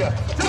Pascucci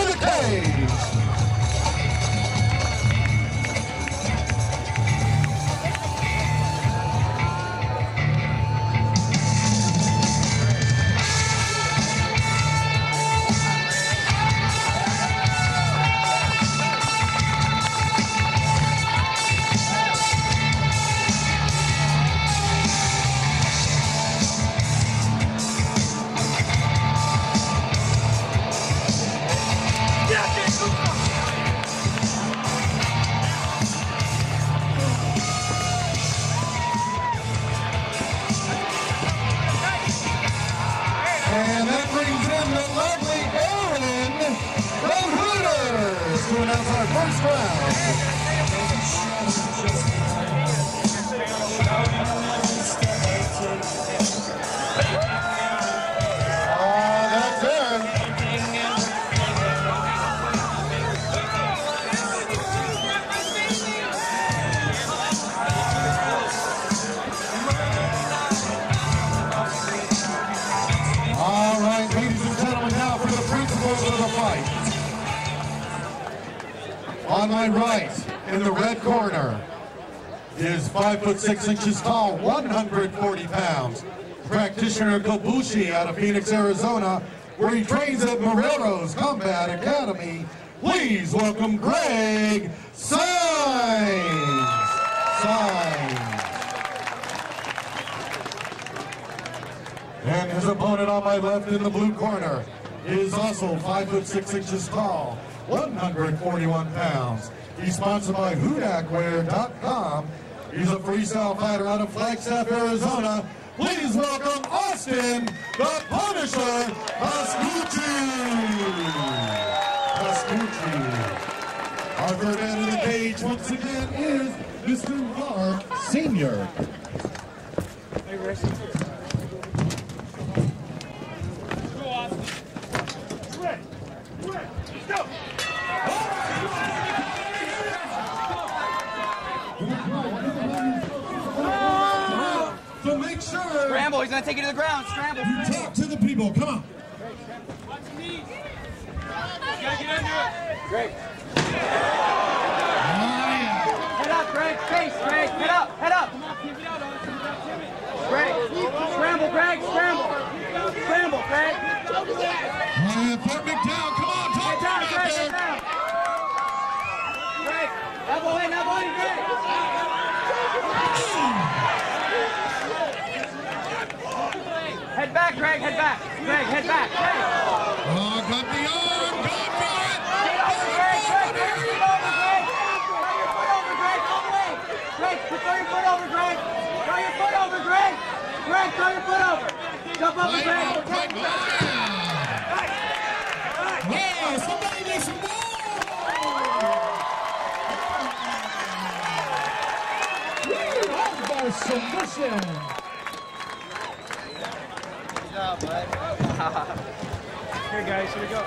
our first round. On my right, in the red corner, is five foot six inches tall, 140 pounds. Practitioner Kobushi out of Phoenix, Arizona, where he trains at Morelos Combat Academy. Please welcome Greg Signs. Signs. And his opponent on my left in the blue corner is also five foot six inches tall, 141 pounds. He's sponsored by HoodakWear.com. He's a freestyle fighter out of Flagstaff, Arizona. Please welcome Austin, the Punisher, Pascucci. Pascucci. Our third man in the cage once again is Mr. Mark Senior. Scramble, he's gonna take you to the ground. Scramble. you talk to the people. Come on. Greg. Ah, Head up, Greg. Face, Greg. Head up, head up. Greg. Scramble, Greg. Scramble. Scramble, Greg. yeah. Uh, Fort McDowell, come on, talk Get to down, him out Greg. Get there. down. Greg. Elbow in, elbow in, Greg. Head back, Greg. Head back. Greg, head back. Greg. Oh, got the arm, going for it. Get over, Greg. Greg, throw your feet over, Greg. Throw your foot over, Greg. All the way. Greg, throw your foot over, Greg. Throw your foot over, Greg. Greg, throw your foot over. Jump over, Light Greg. out, quick, Yeah, somebody make some noise. Elbow submission. Here, guys. Here we go.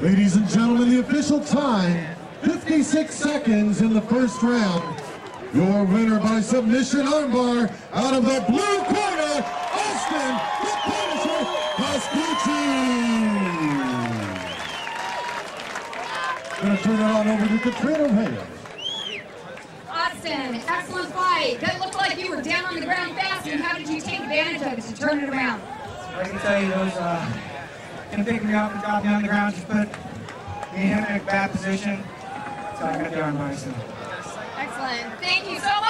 Ladies and gentlemen, the official time, 56 seconds in the first round. Your winner by submission armbar out of the blue turn it on over to Katrina Reyes. Austin, excellent fight. That looked like you were down on the ground fast, and how did you take advantage of it to turn it around? I can tell you those uh, gonna pick me up and drop me on the ground, just put me in a bad position. So I'm gonna be on. Excellent. Thank you so much.